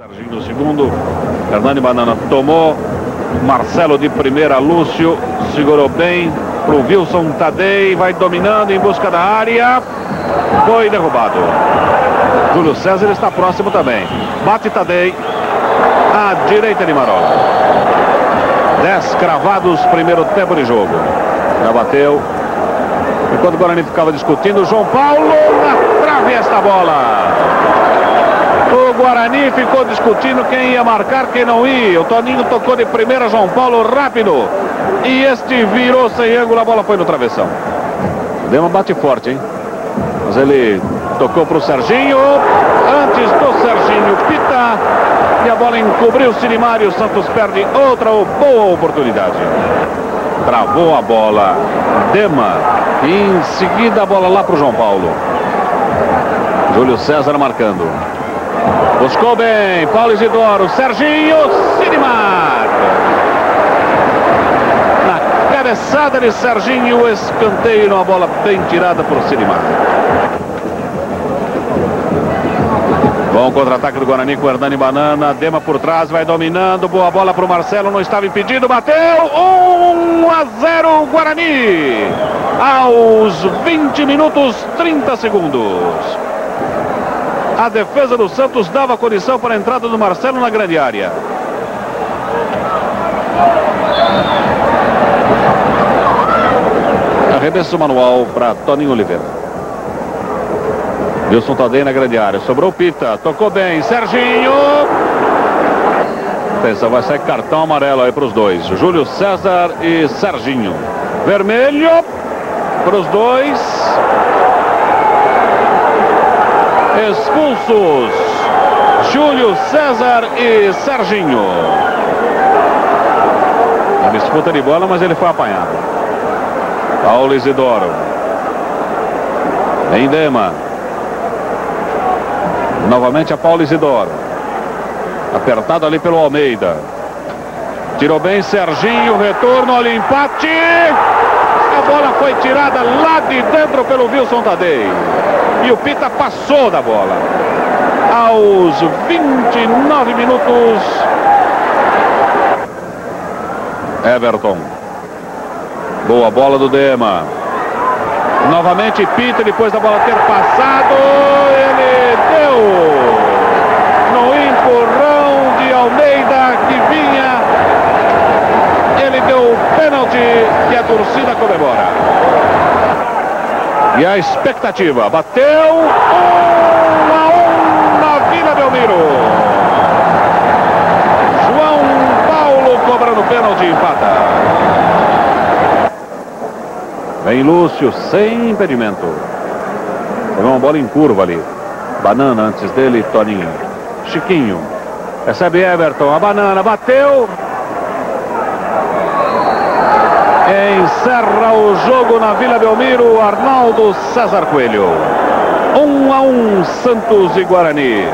Serginho no segundo, Hernani Banana tomou, Marcelo de primeira, Lúcio segurou bem, pro Wilson Tadei, vai dominando em busca da área, foi derrubado. Júlio César está próximo também, bate Tadei, à direita de Marola. Dez cravados, primeiro tempo de jogo. Já bateu. Enquanto o Guarani ficava discutindo, João Paulo na trave esta bola. Guarani ficou discutindo quem ia marcar, quem não ia. O Toninho tocou de primeira, João Paulo rápido. E este virou sem ângulo, a bola foi no travessão. Deu uma bate forte, hein? Mas ele tocou para o Serginho. Antes do Serginho pita. E a bola encobriu o Sinimário. O Santos perde outra boa oportunidade. Travou a bola. Dema. E em seguida a bola lá para o João Paulo. Júlio César marcando. Buscou bem, Paulo Isidoro, Serginho, Sinimar. Na cabeçada de Serginho, escanteio, uma bola bem tirada por Sinimar. Bom contra-ataque do Guarani com Hernani Banana. Dema por trás, vai dominando. Boa bola para o Marcelo, não estava impedido. Bateu 1 a 0 Guarani. Aos 20 minutos 30 segundos. A defesa do Santos dava condição para a entrada do Marcelo na grande área. Arremesso manual para Toninho Oliveira. Wilson Tadei na grande área. Sobrou Pita. Tocou bem. Serginho. Pensa, vai sair cartão amarelo aí para os dois. Júlio César e Serginho. Vermelho para os dois. Expulsos. Júlio César e Serginho. A disputa de bola, mas ele foi apanhado. Paulo Isidoro. Em Dema. Novamente a Paulo Isidoro. Apertado ali pelo Almeida. Tirou bem Serginho, retorno ali, empate. A bola foi tirada lá de dentro pelo Wilson Tadei. E o Pita passou da bola. Aos 29 minutos. Everton. Boa bola do Dema. Novamente Pita, depois da bola ter passado. Ele deu. No empurrão de Almeida que vinha. Ele deu o pênalti e a torcida comemora. E a expectativa, bateu, um a um na Vila Belmiro. João Paulo cobrando pênalti, empata. Vem Lúcio, sem impedimento. Tem uma bola em curva ali. Banana antes dele, Toninho. Chiquinho. Recebe Everton, a banana, bateu. Encerra o jogo na Vila Belmiro, Arnaldo César Coelho. 1 um a 1 um, Santos e Guarani.